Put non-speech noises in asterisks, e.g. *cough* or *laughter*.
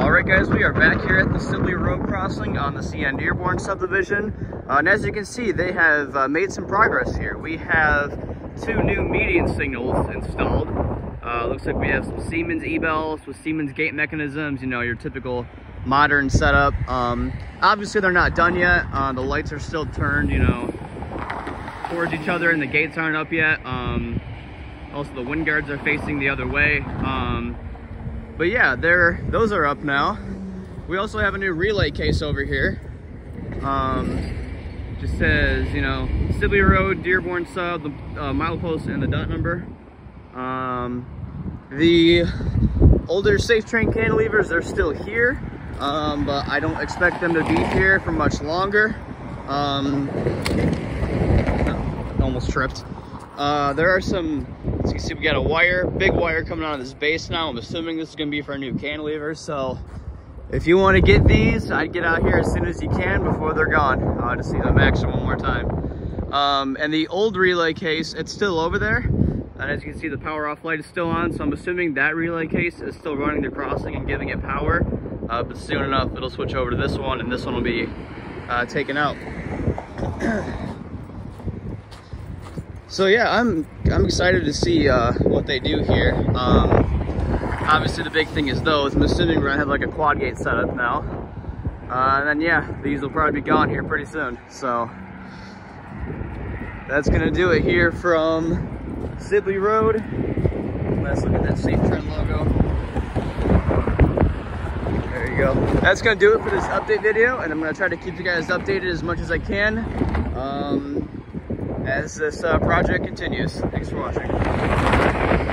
All right, guys, we are back here at the Sibley Road crossing on the CN Dearborn subdivision. Uh, and as you can see, they have uh, made some progress here. We have two new median signals installed. Uh, looks like we have some Siemens e-bells with Siemens gate mechanisms, you know, your typical modern setup. Um, obviously, they're not done yet. Uh, the lights are still turned, you know, towards each other and the gates aren't up yet. Um, also, the wind guards are facing the other way. Um, but yeah, they're, those are up now. We also have a new relay case over here. Um, just says, you know, Sibley Road, Dearborn sub, the uh, milepost, and the dot number. Um, the older Safetran cantilevers, they're still here, um, but I don't expect them to be here for much longer. Um, almost tripped. Uh, there are some, as you can see, we got a wire, big wire coming out of this base now. I'm assuming this is gonna be for a new cantilever. So if you wanna get these, I'd get out here as soon as you can before they're gone uh, to see them action one more time. Um, and the old relay case, it's still over there. And as you can see, the power off light is still on. So I'm assuming that relay case is still running the crossing and giving it power. Uh, but soon enough, it'll switch over to this one and this one will be uh, taken out. *clears throat* So yeah, I'm I'm excited to see uh, what they do here. Um, obviously, the big thing is those. I'm assuming we're gonna have like a quad gate setup now. Uh, and then yeah, these will probably be gone here pretty soon. So that's gonna do it here from Sibley Road. Let's look at that Safetran logo. There you go. That's gonna do it for this update video, and I'm gonna try to keep you guys updated as much as I can. Um, as this uh, project continues. Thanks for watching.